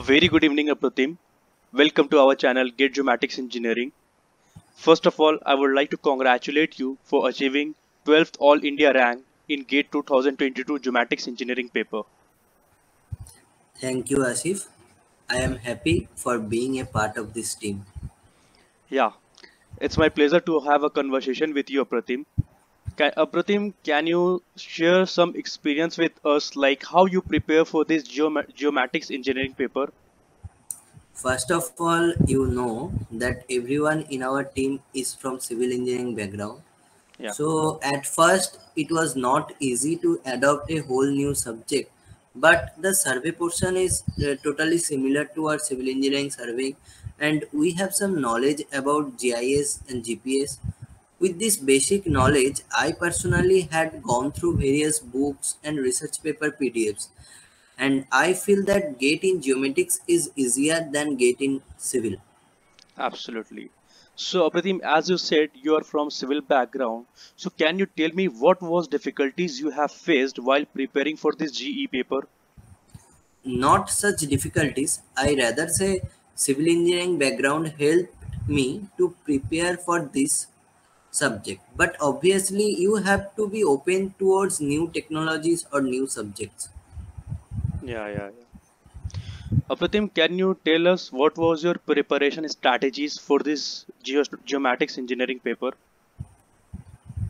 A very good evening, Apratim. Welcome to our channel Gate Geomatics Engineering. First of all, I would like to congratulate you for achieving 12th All India rank in GATE 2022 Geomatics Engineering paper. Thank you, Asif. I am happy for being a part of this team. Yeah, it's my pleasure to have a conversation with you, Apratim. Can, Apratim, can you share some experience with us, like how you prepare for this geoma geomatics engineering paper? First of all, you know that everyone in our team is from civil engineering background. Yeah, So at first, it was not easy to adopt a whole new subject, but the survey portion is uh, totally similar to our civil engineering survey, and we have some knowledge about GIS and GPS. With this basic knowledge, I personally had gone through various books and research paper PDFs, and I feel that GATE in geomatics is easier than GATE in civil. absolutely. So, Apratim, as you said, you are from civil background. So, can you tell me what was difficulties you have faced while preparing for this GE paper? not such difficulties. I rather say civil engineering background helped me to prepare for this subject. But obviously, you have to be open towards new technologies or new subjects. Yeah, yeah, yeah. Apratim, can you tell us what was your preparation strategies for this geo geomatics engineering paper?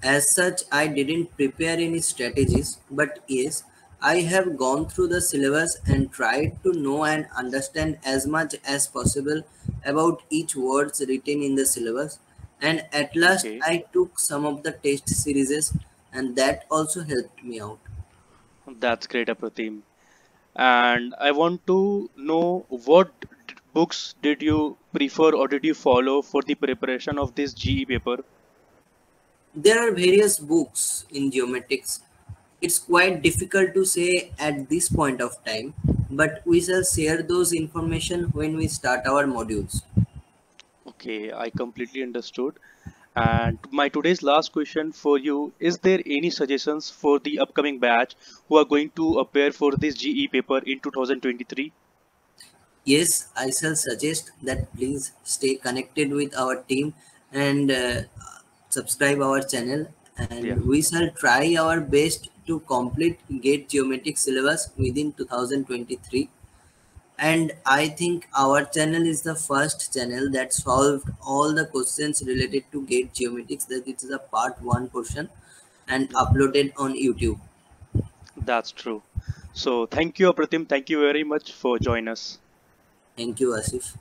As such, I didn't prepare any strategies, but yes, I have gone through the syllabus and tried to know and understand as much as possible about each words written in the syllabus. And at last, Okay, I took some of the test series, and that also helped me out. that's great, Apratim. And I want to know what books did you prefer or did you follow for the preparation of this GE paper? There are various books in geomatics. It's quite difficult to say at this point of time, but we shall share those information when we start our modules. Okay, I completely understood. And my today's last question for you, is there any suggestions for the upcoming batch who are going to appear for this GE paper in 2023? Yes, I shall suggest that please stay connected with our team and uh, subscribe our channel Yeah, and we shall try our best to complete GATE geomatic syllabus within 2023 and I think our channel is the first channel that solved all the questions related to GATE geomatics that it is a part 1 portion and uploaded on YouTube. that's true. So thank you, Apratim. Thank you very much for joining us. Thank you Asif.